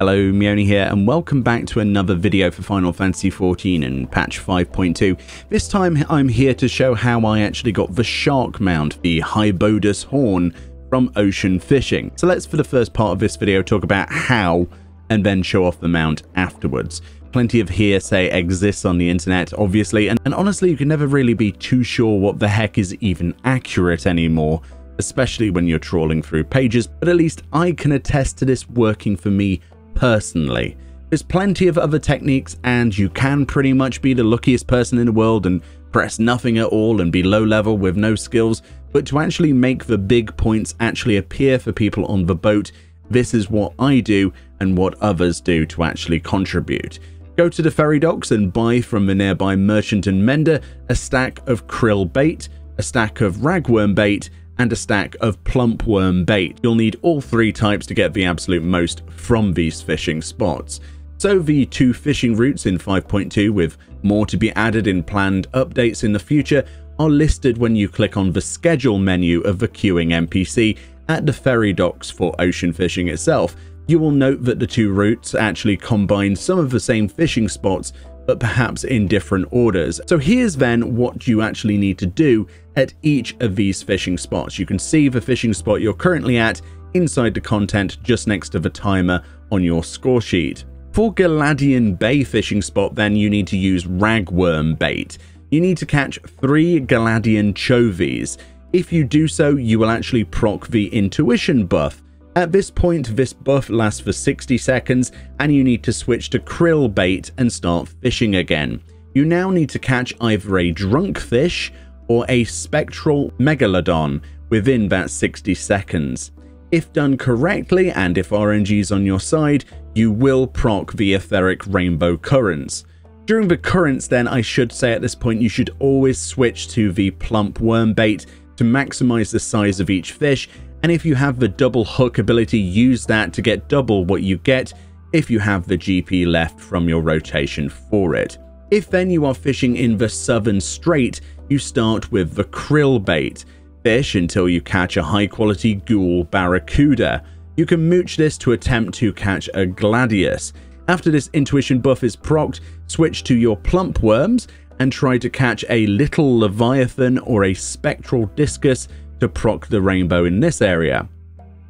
Hello, Meoni here, and welcome back to another video for Final Fantasy XIV and patch 5.2. This time I'm here to show how I actually got the shark mount, the Hybodus horn, from ocean fishing. So let's, for the first part of this video, talk about how, and then show off the mount afterwards. Plenty of hearsay exists on the internet, obviously, and, and honestly, you can never really be too sure what the heck is even accurate anymore especially when you're trawling through pages, but at least I can attest to this working for me personally. There's plenty of other techniques, and you can pretty much be the luckiest person in the world and press nothing at all and be low level with no skills, but to actually make the big points actually appear for people on the boat, this is what I do and what others do to actually contribute. Go to the ferry docks and buy from the nearby merchant and mender a stack of krill bait, a stack of ragworm bait, and a stack of plump worm bait. You'll need all three types to get the absolute most from these fishing spots. So the two fishing routes in 5.2 with more to be added in planned updates in the future are listed when you click on the schedule menu of the queuing NPC at the ferry docks for ocean fishing itself. You will note that the two routes actually combine some of the same fishing spots but perhaps in different orders. So here's then what you actually need to do at each of these fishing spots. You can see the fishing spot you're currently at inside the content just next to the timer on your score sheet. For Galadion Bay fishing spot then you need to use ragworm bait. You need to catch three Galadion chovies. If you do so, you will actually proc the intuition buff, at this point, this buff lasts for 60 seconds and you need to switch to krill bait and start fishing again. You now need to catch either a drunk fish or a spectral megalodon within that 60 seconds. If done correctly and if RNG is on your side, you will proc the etheric rainbow currents. During the currents then, I should say at this point, you should always switch to the plump worm bait to maximize the size of each fish and if you have the double hook ability, use that to get double what you get if you have the GP left from your rotation for it. If then you are fishing in the Southern Strait, you start with the krill bait. Fish until you catch a high quality ghoul barracuda. You can mooch this to attempt to catch a gladius. After this intuition buff is procced, switch to your plump worms and try to catch a little leviathan or a spectral discus to proc the rainbow in this area.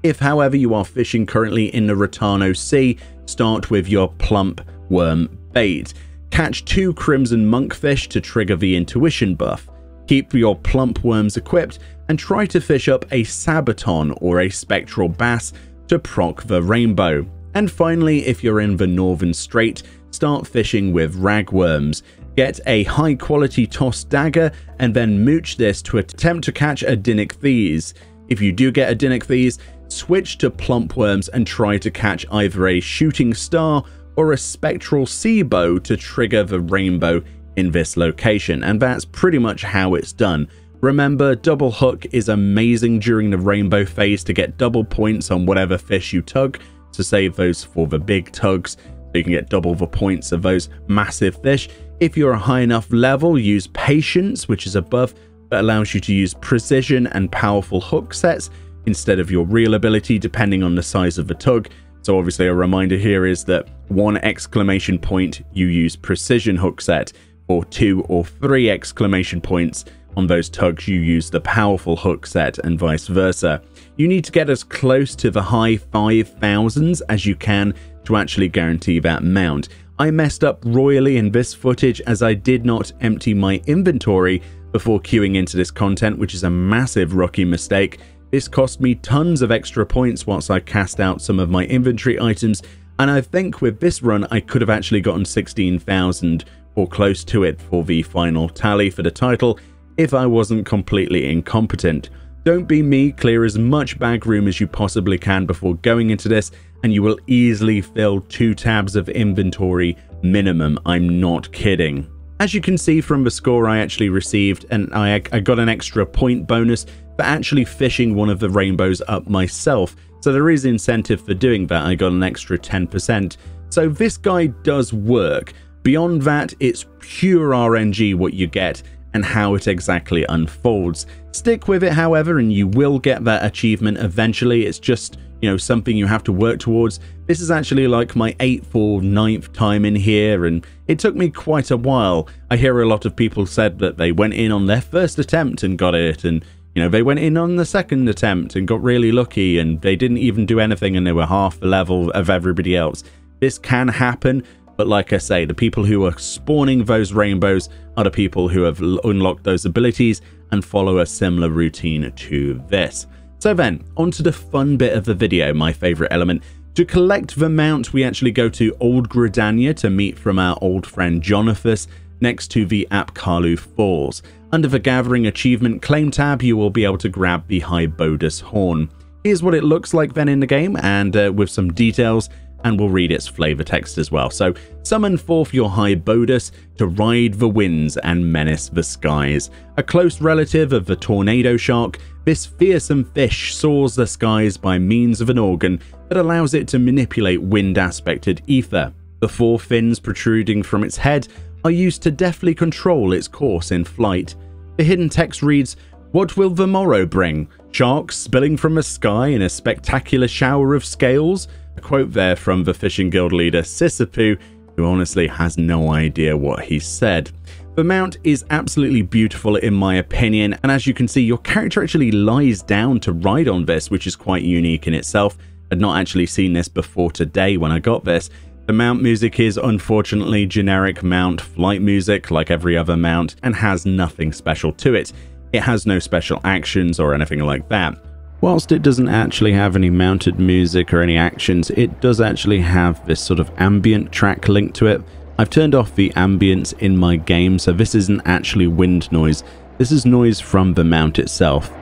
If, however, you are fishing currently in the Rhotano Sea, start with your plump worm bait. Catch two crimson monkfish to trigger the intuition buff. Keep your plump worms equipped and try to fish up a sabaton or a spectral bass to proc the rainbow. And finally, if you're in the Northern Strait, start fishing with ragworms. Get a high quality toss dagger and then mooch this to attempt to catch a Dinnick If you do get a Dinnick switch to plump worms and try to catch either a shooting star or a spectral Sea Bo to trigger the rainbow in this location, and that's pretty much how it's done. Remember, double hook is amazing during the rainbow phase to get double points on whatever fish you tug, to save those for the big tugs, so you can get double the points of those massive fish. If you're a high enough level, use Patience, which is a buff that allows you to use precision and powerful hook sets instead of your real ability, depending on the size of the tug. So obviously a reminder here is that one exclamation point, you use precision hook set, or two or three exclamation points on those tugs, you use the powerful hook set, and vice versa. You need to get as close to the high 5000s as you can to actually guarantee that mount. I messed up royally in this footage as I did not empty my inventory before queuing into this content, which is a massive rookie mistake. This cost me tons of extra points once I cast out some of my inventory items, and I think with this run I could have actually gotten 16,000 or close to it for the final tally for the title if I wasn't completely incompetent. Don't be me, clear as much bag room as you possibly can before going into this, and you will easily fill two tabs of inventory minimum. I'm not kidding. As you can see from the score I actually received, and I, I got an extra point bonus for actually fishing one of the rainbows up myself, so there is incentive for doing that. I got an extra 10%. So this guide does work. Beyond that, it's pure RNG what you get, and how it exactly unfolds. Stick with it, however, and you will get that achievement eventually. It's just you know, something you have to work towards. This is actually like my eighth or ninth time in here, and it took me quite a while. I hear a lot of people said that they went in on their first attempt and got it, and you know, they went in on the second attempt and got really lucky, and they didn't even do anything, and they were half the level of everybody else. This can happen, but like I say, the people who are spawning those rainbows are the people who have unlocked those abilities and follow a similar routine to this. So then, onto the fun bit of the video, my favourite element. To collect the mount, we actually go to Old Gridania to meet from our old friend Jonathas next to the Apkallu Falls. Under the Gathering Achievement Claim tab, you will be able to grab the Hybodus Horn. Here's what it looks like then in the game, and uh, with some details, and we'll read its flavor text as well. So, summon forth your high Hybodus to ride the winds and menace the skies. A close relative of the tornado shark, this fearsome fish soars the skies by means of an organ that allows it to manipulate wind aspected ether. The four fins protruding from its head are used to deftly control its course in flight. The hidden text reads, What will the morrow bring? Sharks spilling from the sky in a spectacular shower of scales? A quote there from the Fishing Guild leader Sisipu, who honestly has no idea what he said. The mount is absolutely beautiful in my opinion, and as you can see, your character actually lies down to ride on this, which is quite unique in itself. I'd not actually seen this before today when I got this. The mount music is unfortunately generic mount flight music like every other mount and has nothing special to it. It has no special actions or anything like that. Whilst it doesn't actually have any mounted music or any actions, it does actually have this sort of ambient track linked to it, I've turned off the ambience in my game, so this isn't actually wind noise. This is noise from the mount itself.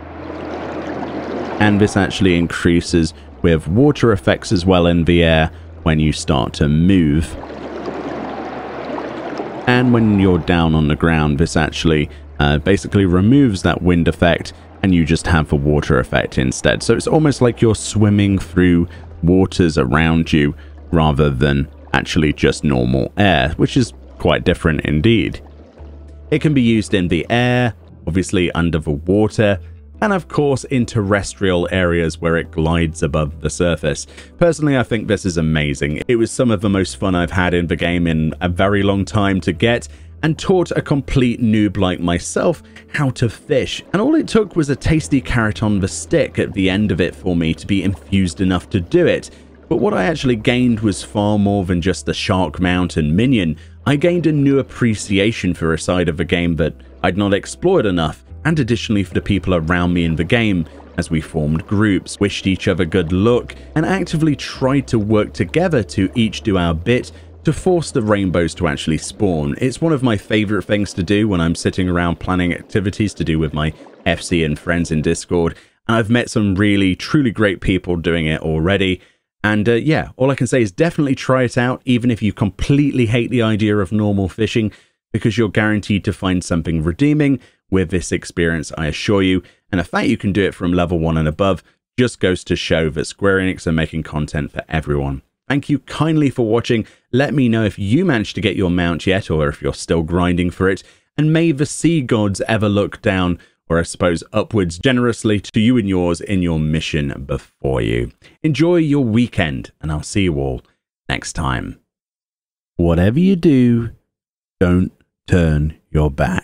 And this actually increases with water effects as well in the air when you start to move. And when you're down on the ground, this actually uh, basically removes that wind effect and you just have the water effect instead. So it's almost like you're swimming through waters around you rather than actually just normal air, which is quite different indeed. It can be used in the air, obviously under the water, and of course in terrestrial areas where it glides above the surface. Personally, I think this is amazing. It was some of the most fun I've had in the game in a very long time to get, and taught a complete noob like myself how to fish. And all it took was a tasty carrot on the stick at the end of it for me to be infused enough to do it. But what I actually gained was far more than just the Shark Mount and Minion. I gained a new appreciation for a side of the game that I'd not explored enough, and additionally for the people around me in the game, as we formed groups, wished each other good luck, and actively tried to work together to each do our bit to force the rainbows to actually spawn. It's one of my favorite things to do when I'm sitting around planning activities to do with my FC and friends in Discord, and I've met some really, truly great people doing it already, and uh, yeah, all I can say is definitely try it out, even if you completely hate the idea of normal fishing, because you're guaranteed to find something redeeming with this experience, I assure you. And the fact you can do it from level 1 and above just goes to show that Square Enix are making content for everyone. Thank you kindly for watching. Let me know if you managed to get your mount yet, or if you're still grinding for it. And may the sea gods ever look down or I suppose upwards generously to you and yours in your mission before you. Enjoy your weekend, and I'll see you all next time. Whatever you do, don't turn your back.